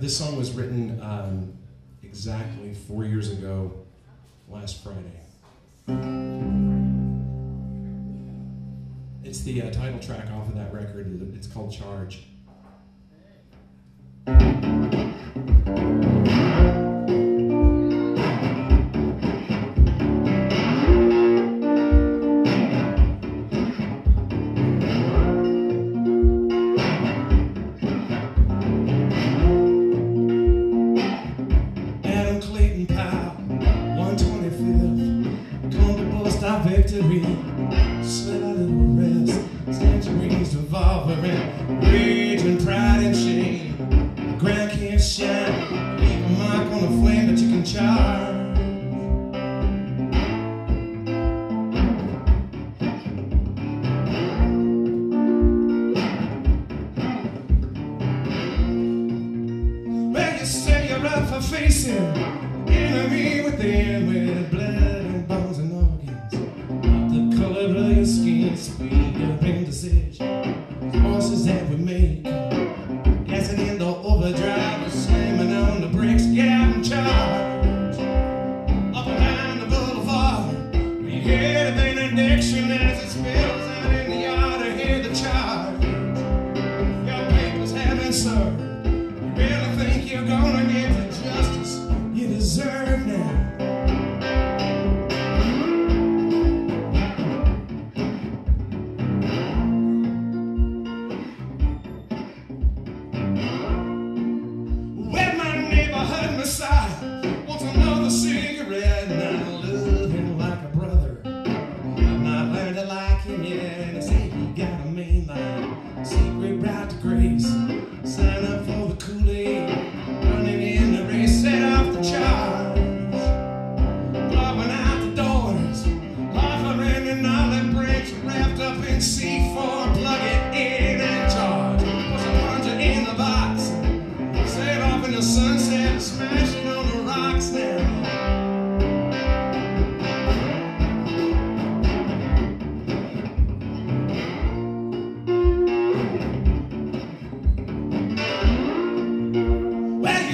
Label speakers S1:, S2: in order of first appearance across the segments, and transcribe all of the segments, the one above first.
S1: this song was written um, exactly four years ago, last Friday. It's the uh, title track off of that record. It's called Charge. To victory. Slid our little rest, centuries revolver and rage and pride and shame. The can't shine, leave a mark on the flame that you can charge. Well, you say you're up for facing enemy within with blood of indecision. Choices that we make. Gassing in the overdrive, slamming on the brakes, get out and charge. Up and down the boulevard, we hear the benediction as it spills out in the yard. I hear the charge. Your papers haven't served. You really think you're gonna get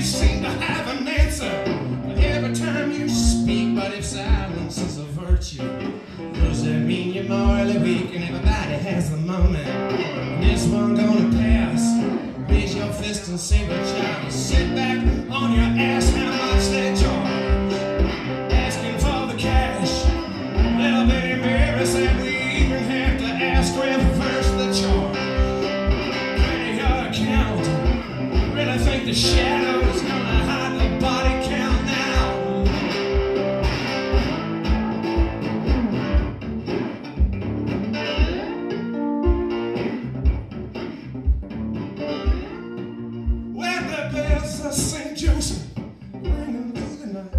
S1: you seem to have an answer every time you speak, but if silence is a virtue, does that mean you're morally weak? And everybody has a moment. And this one gonna pass. Raise your fist and say, but child, sit back on your ass. How much they charge? Asking for the cash. Little bit embarrassed that we even have to ask. Reverse the charge. Credit your account. Really think the shadow St. Joseph through the night.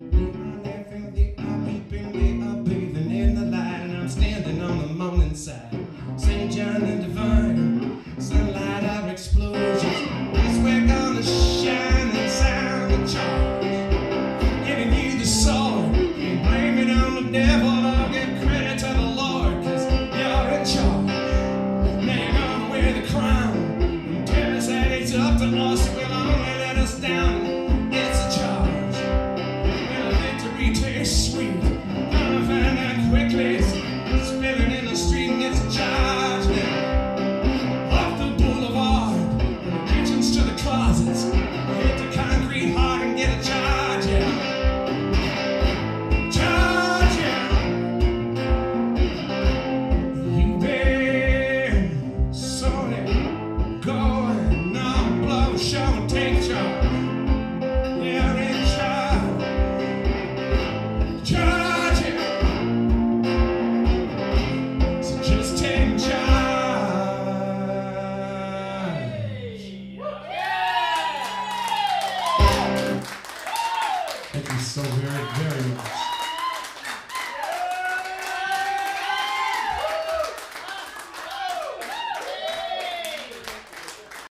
S1: Are laughing, they are weeping, they are bathing in the light, and I'm standing on the morning side. St. John the Divine, sunlight explosions. Yes, we're gonna shine and sound the charge. Sweet. Gonna find quickly. Spilling in the street it's a charge